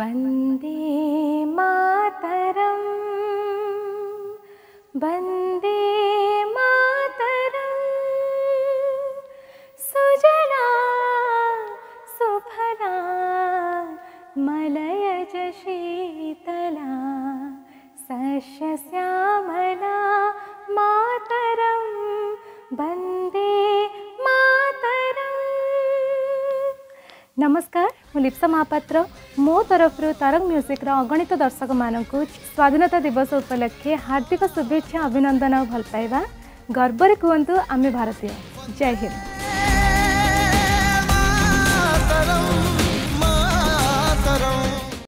वन्दे मातरं वन्दे सुफला मलयज शीतला सस्यश्यामला मातरं वन्दे मातरम् नमस्कार ମୁଁ ଲିପ୍ସା ମହାପାତ୍ର ମୋ ତରଫରୁ ତାରଙ୍ଗ ମ୍ୟୁଜିକ୍ର ଅଗଣିତ ଦର୍ଶକମାନଙ୍କୁ ସ୍ୱାଧୀନତା ଦିବସ ଉପଲକ୍ଷେ ହାର୍ଦ୍ଦିକ ଶୁଭେଚ୍ଛା ଅଭିନନ୍ଦନ ଆଉ ଭଲ ପାଇବା ଗର୍ବରେ କୁହନ୍ତୁ ଆମେ ଭାରତୀୟ ଜୟ ହିନ୍ଦ